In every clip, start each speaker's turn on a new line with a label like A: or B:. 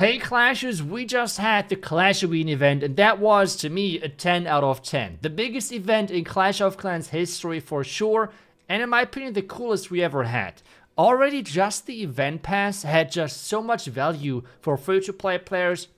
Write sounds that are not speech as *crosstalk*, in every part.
A: Hey Clashers, we just had the Clash Arena event and that was, to me, a 10 out of 10. The biggest event in Clash of Clans history for sure, and in my opinion the coolest we ever had. Already just the event pass had just so much value for free-to-play players,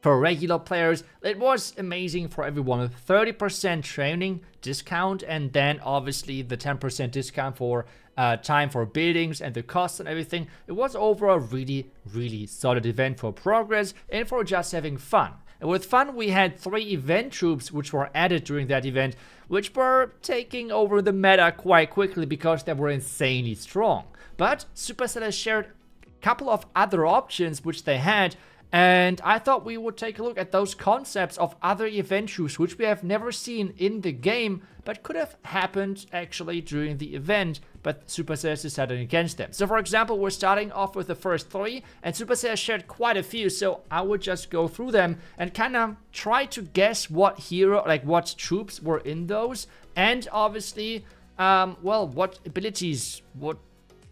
A: for regular players. It was amazing for everyone. 30% training discount and then obviously the 10% discount for uh, time for buildings and the costs and everything. It was overall really, really solid event for progress and for just having fun. And with fun, we had three event troops which were added during that event, which were taking over the meta quite quickly because they were insanely strong. But Supercell has shared a couple of other options which they had and I thought we would take a look at those concepts of other event troops which we have never seen in the game, but could have happened actually during the event, but Supercell is deciding against them. So for example, we're starting off with the first three, and Super Supercell shared quite a few, so I would just go through them and kind of try to guess what hero, like what troops were in those, and obviously, um, well, what abilities, what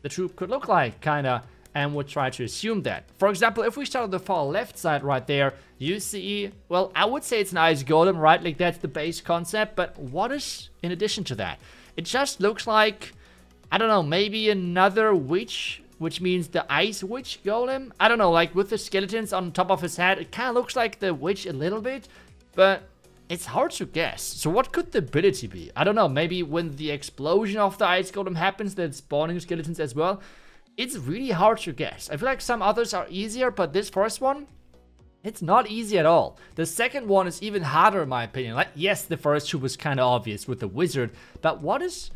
A: the troop could look like, kind of and would try to assume that. For example, if we start on the far left side right there, you see, well, I would say it's an ice golem, right? Like that's the base concept, but what is in addition to that? It just looks like, I don't know, maybe another witch, which means the ice witch golem? I don't know, like with the skeletons on top of his head, it kind of looks like the witch a little bit, but it's hard to guess. So what could the ability be? I don't know, maybe when the explosion of the ice golem happens, then spawning skeletons as well it's really hard to guess. I feel like some others are easier, but this first one, it's not easy at all. The second one is even harder in my opinion. Like, yes, the first troop was kind of obvious with the wizard, but what is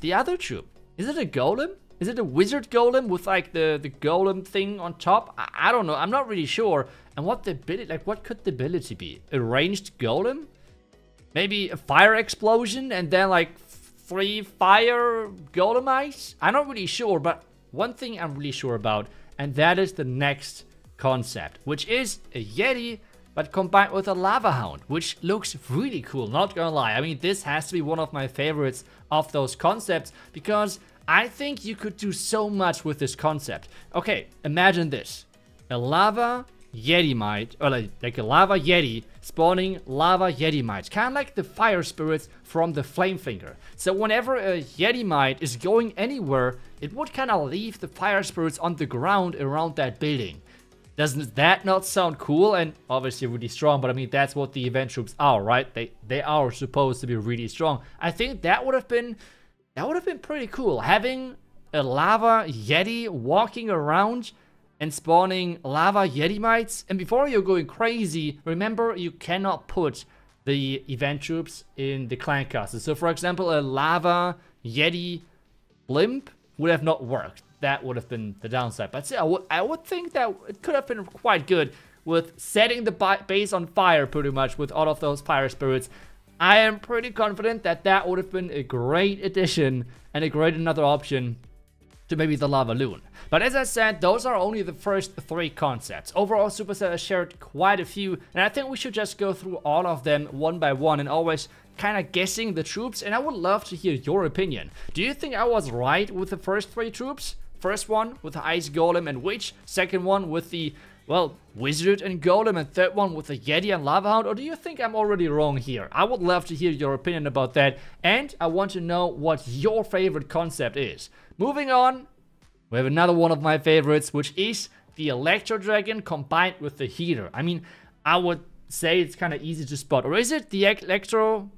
A: the other troop? Is it a golem? Is it a wizard golem with like the, the golem thing on top? I, I don't know. I'm not really sure. And what the ability, like what could the ability be? A ranged golem? Maybe a fire explosion and then like three fire golemites? I'm not really sure, but one thing I'm really sure about, and that is the next concept, which is a Yeti, but combined with a Lava Hound, which looks really cool, not gonna lie. I mean, this has to be one of my favorites of those concepts, because I think you could do so much with this concept. Okay, imagine this. A Lava Yeti Mite, or like, like a Lava Yeti spawning Lava Yeti Mites, kind of like the fire spirits from the Flame Flinger. So whenever a Yeti Mite is going anywhere, it would kind of leave the fire spirits on the ground around that building. Doesn't that not sound cool and obviously really strong, but I mean, that's what the event troops are, right? They, they are supposed to be really strong. I think that would have been, that would have been pretty cool. Having a lava yeti walking around and spawning lava yeti mites. And before you're going crazy, remember you cannot put the event troops in the clan castle. So for example, a lava yeti blimp would have not worked. That would have been the downside. But still, I would, I would think that it could have been quite good with setting the base on fire pretty much with all of those fire spirits. I am pretty confident that that would have been a great addition and a great another option to maybe the Lava Loon. But as I said, those are only the first three concepts. Overall, Supercell has shared quite a few, and I think we should just go through all of them one by one and always kind of guessing the troops, and I would love to hear your opinion. Do you think I was right with the first three troops? First one with the Ice Golem and Witch, second one with the, well, Wizard and Golem, and third one with the Yeti and Lava Hound, or do you think I'm already wrong here? I would love to hear your opinion about that, and I want to know what your favorite concept is. Moving on, we have another one of my favorites, which is the Electro Dragon combined with the Healer. I mean, I would say it's kind of easy to spot. Or is it the Electro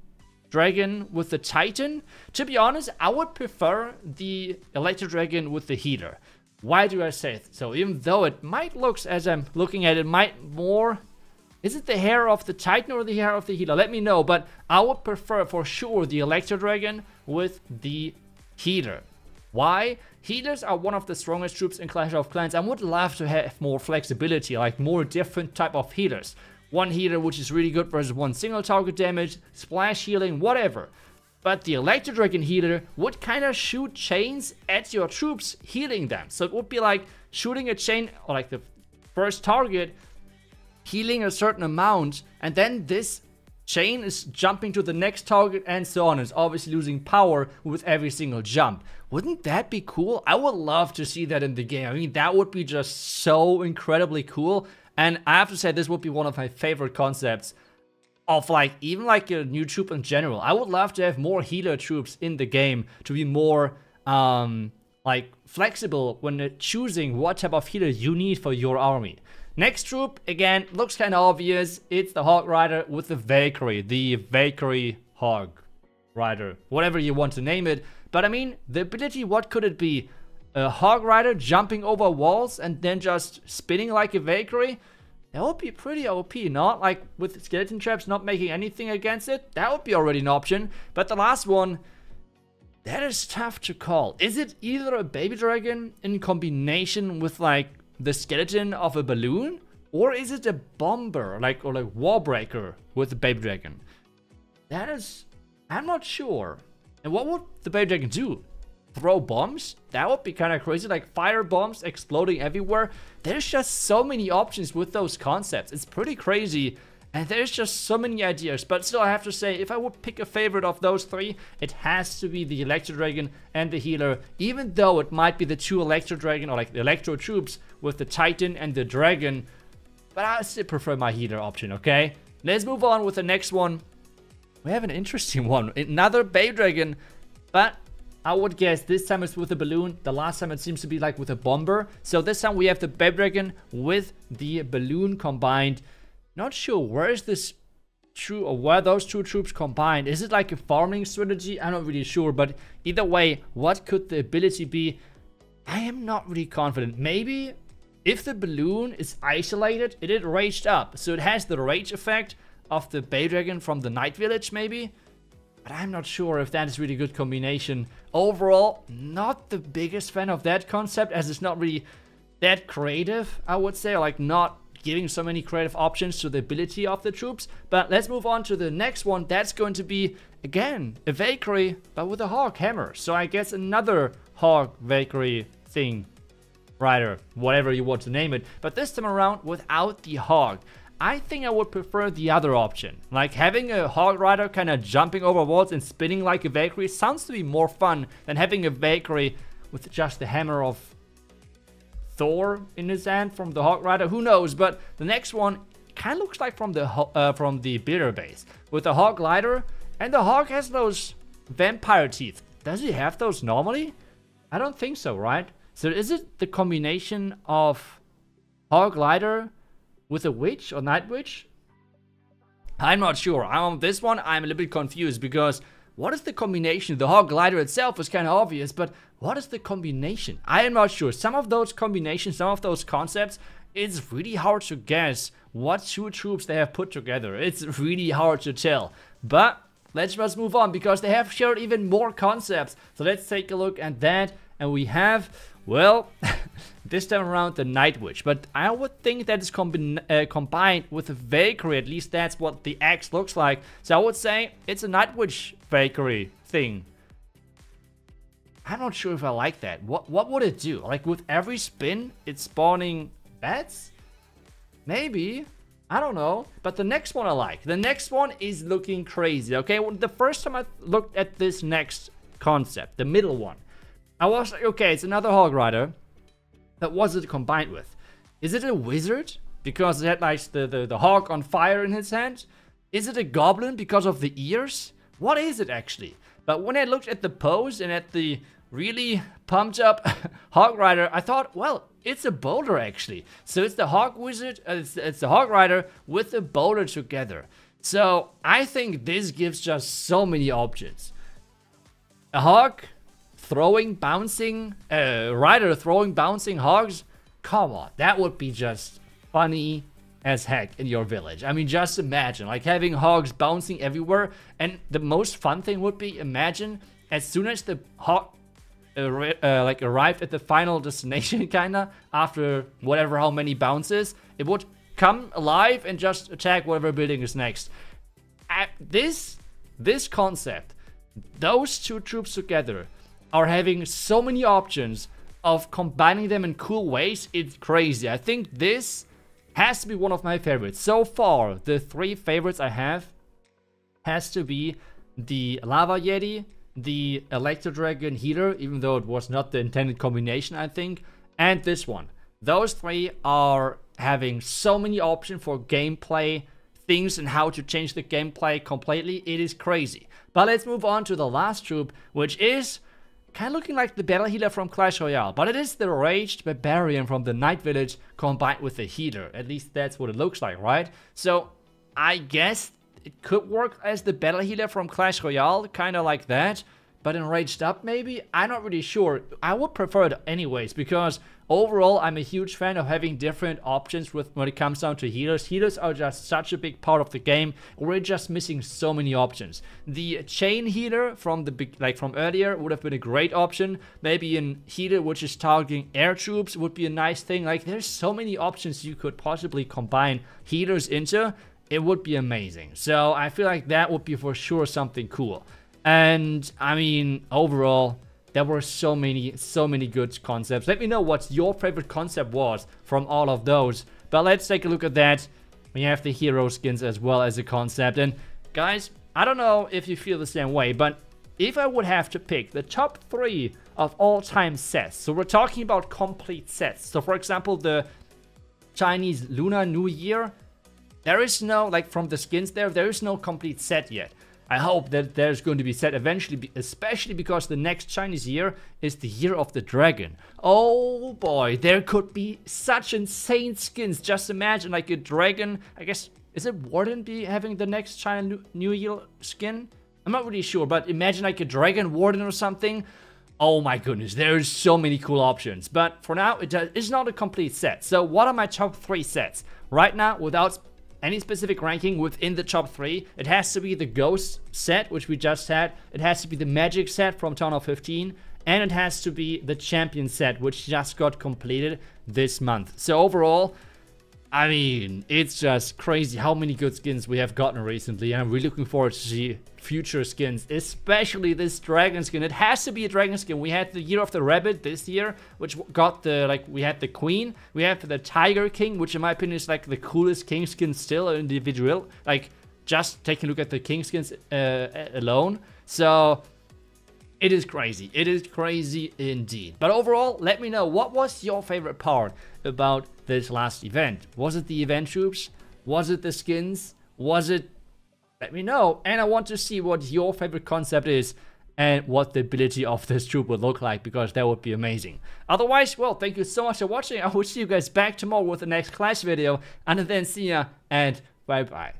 A: Dragon with the Titan? To be honest, I would prefer the Electro Dragon with the Healer. Why do I say it? so? Even though it might look, as I'm looking at it, might more... Is it the hair of the Titan or the hair of the Healer? Let me know, but I would prefer for sure the Electro Dragon with the Healer. Why? Healers are one of the strongest troops in Clash of Clans and would love to have more flexibility, like more different type of healers. One healer which is really good versus one single target damage, splash healing, whatever. But the Electro Dragon healer would kind of shoot chains at your troops, healing them. So it would be like shooting a chain, or like the first target, healing a certain amount, and then this chain is jumping to the next target and so on. It's obviously losing power with every single jump. Wouldn't that be cool? I would love to see that in the game. I mean, that would be just so incredibly cool. And I have to say, this would be one of my favorite concepts of like, even like a new troop in general. I would love to have more healer troops in the game to be more, um, like flexible when choosing what type of healer you need for your army. Next troop, again, looks kind of obvious. It's the Hog Rider with the Valkyrie, the Valkyrie Hog Rider, whatever you want to name it. But I mean, the ability, what could it be? A Hog Rider jumping over walls and then just spinning like a Valkyrie? That would be pretty OP, not like with skeleton traps not making anything against it. That would be already an option. But the last one, that is tough to call. Is it either a baby dragon in combination with like the skeleton of a balloon? Or is it a bomber, like or like Wall Breaker with the baby dragon? That is I'm not sure. And what would the baby dragon do? Throw bombs? That would be kind of crazy, like fire bombs exploding everywhere. There's just so many options with those concepts. It's pretty crazy. And there's just so many ideas, but still I have to say, if I would pick a favorite of those three, it has to be the Electro Dragon and the Healer, even though it might be the two Electro Dragon or like the Electro Troops with the Titan and the Dragon, but I still prefer my Healer option, okay? Let's move on with the next one. We have an interesting *laughs* one, another Baby Dragon, but I would guess this time it's with a balloon. The last time it seems to be like with a bomber. So this time we have the Baby Dragon with the balloon combined. Not sure where is this true or where those two troops combined. Is it like a farming strategy? I'm not really sure, but either way, what could the ability be? I am not really confident. Maybe if the balloon is isolated, it is raged up. So it has the rage effect of the Baby Dragon from the Night Village, maybe? But I'm not sure if that is really good combination. Overall, not the biggest fan of that concept as it's not really that creative, I would say. Like, not giving so many creative options to the ability of the troops. But let's move on to the next one. That's going to be, again, a Valkyrie, but with a Hog Hammer. So I guess another Hog Valkyrie thing. Rider, whatever you want to name it. But this time around without the Hog. I think I would prefer the other option. Like having a Hog Rider kind of jumping over walls and spinning like a Valkyrie sounds to be more fun than having a Valkyrie with just the hammer of Thor in his hand from the Hog Rider. Who knows? But the next one kind of looks like from the uh, from the builder base with the Hog Glider, and the Hog has those vampire teeth. Does he have those normally? I don't think so, right? So is it the combination of Hog Glider with a Witch or Night Witch? I'm not sure. On this one, I'm a little bit confused because what is the combination? The Hog Glider itself is kind of obvious, but what is the combination? I am not sure. Some of those combinations, some of those concepts, it's really hard to guess what two troops they have put together. It's really hard to tell. But let's just move on because they have shared even more concepts. So let's take a look at that. And we have, well, *laughs* this time around the Night Witch. But I would think that is combi uh, combined with a Valkyrie. At least that's what the axe looks like. So I would say it's a Night Witch Valkyrie thing. I'm not sure if I like that. What what would it do? Like with every spin, it's spawning bats? Maybe. I don't know. But the next one I like. The next one is looking crazy, okay? Well, the first time I looked at this next concept, the middle one, I was like, okay, it's another Hog Rider. But what's it combined with? Is it a wizard? Because it had like the, the, the hog on fire in his hand? Is it a goblin because of the ears? What is it actually? But when I looked at the pose and at the really pumped up *laughs* Hog Rider, I thought, well, it's a Bowler actually. So it's the Hog Wizard, uh, it's, it's the Hog Rider with the Bowler together. So I think this gives just so many options. A hog throwing bouncing, uh, rider throwing bouncing hogs. Come on, that would be just funny as heck in your village. I mean, just imagine like having hogs bouncing everywhere. And the most fun thing would be imagine as soon as the hog uh, uh, like arrived at the final destination, *laughs* kinda after whatever how many bounces, it would come alive and just attack whatever building is next. At this this concept, those two troops together are having so many options of combining them in cool ways. It's crazy. I think this has to be one of my favorites. So far, the three favorites I have has to be the Lava Yeti, the Electro Dragon Healer, even though it was not the intended combination, I think, and this one. Those three are having so many options for gameplay things and how to change the gameplay completely. It is crazy. But let's move on to the last troop, which is kind of looking like the Battle Healer from Clash Royale. But it is the Raged Barbarian from the Night Village combined with the Healer. At least that's what it looks like, right? So I guess it could work as the Battle Healer from Clash Royale, kind of like that. But enraged up, maybe? I'm not really sure. I would prefer it anyways, because overall, I'm a huge fan of having different options with when it comes down to healers. Healers are just such a big part of the game. We're just missing so many options. The chain healer from the like from earlier would have been a great option. Maybe an healer which is targeting air troops would be a nice thing. Like there's so many options you could possibly combine healers into. It would be amazing. So I feel like that would be for sure something cool. And I mean, overall, there were so many, so many good concepts. Let me know what your favorite concept was from all of those. But let's take a look at that. We have the hero skins as well as a concept. And guys, I don't know if you feel the same way, but if I would have to pick the top three of all-time sets, so we're talking about complete sets. So for example, the Chinese Lunar New Year, there is no, like from the skins there, there is no complete set yet. I hope that there's going to be set eventually, especially because the next Chinese year is the year of the dragon. Oh boy, there could be such insane skins. Just imagine like a dragon. I guess, is it Warden be having the next China New Year skin? I'm not really sure, but imagine like a dragon warden or something. Oh my goodness, there's so many cool options. But for now, it is not a complete set. So what are my top three sets? Right now, without any specific ranking within the top three. It has to be the Ghost set, which we just had. It has to be the Magic set from Town Hall 15. And it has to be the Champion set, which just got completed this month. So overall, I mean, it's just crazy how many good skins we have gotten recently. And really looking forward to see future skins, especially this dragon skin. It has to be a dragon skin. We had the Year of the Rabbit this year, which got the, like, we had the Queen. We have the Tiger King, which in my opinion is, like, the coolest king skin still individual. Like, just taking a look at the king skins uh, alone. So, it is crazy. It is crazy indeed. But overall, let me know, what was your favorite part about this last event? Was it the event troops? Was it the skins? Was it... Let me know. And I want to see what your favorite concept is and what the ability of this troop would look like because that would be amazing. Otherwise, well, thank you so much for watching. I will see you guys back tomorrow with the next Clash video. And then see ya and bye bye.